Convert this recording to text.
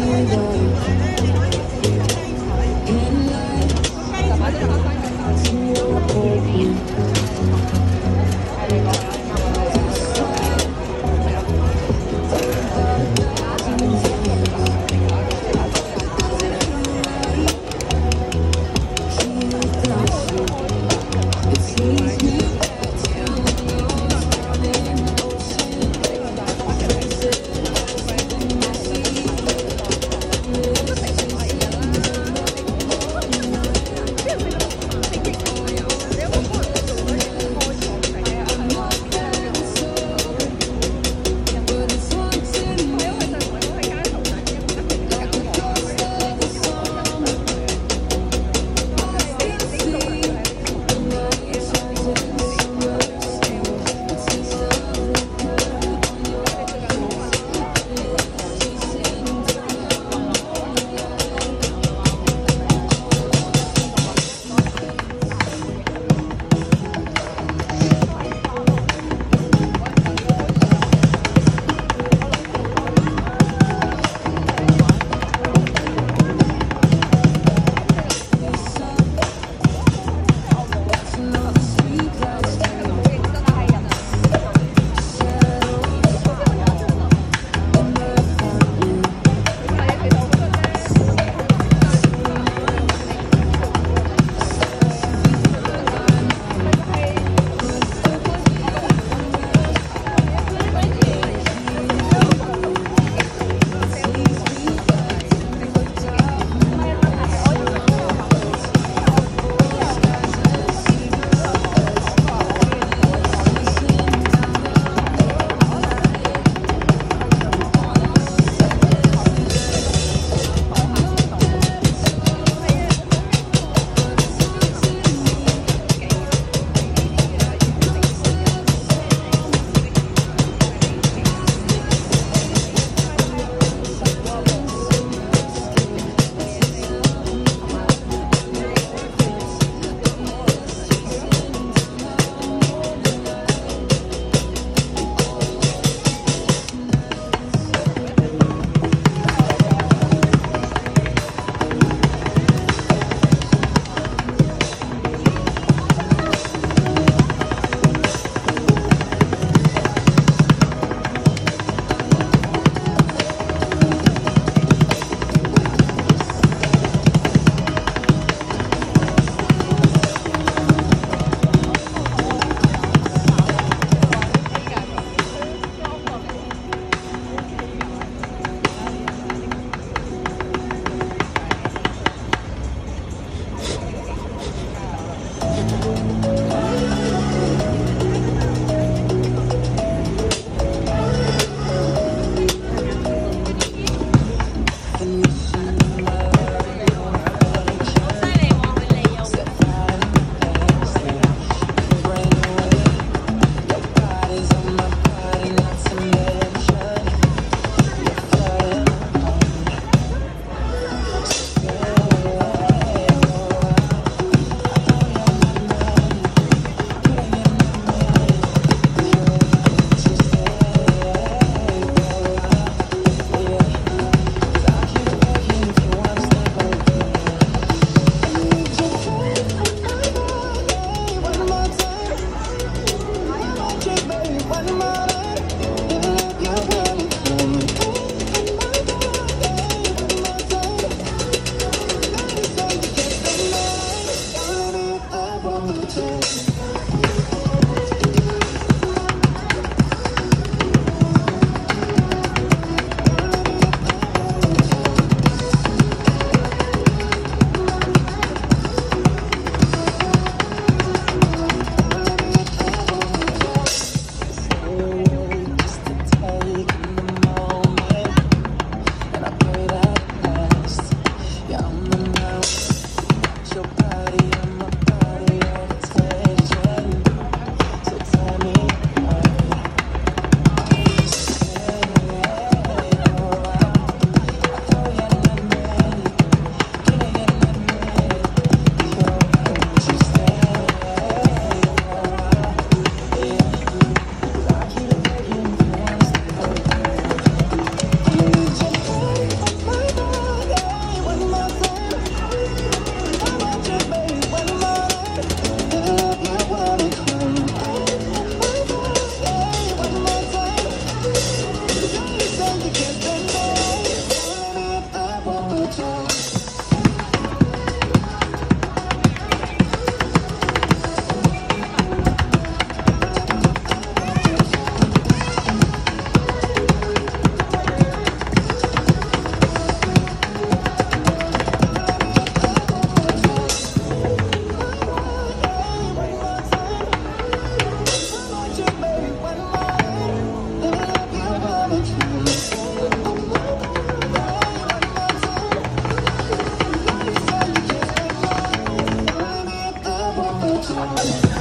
Thank you. want top. love. Yes.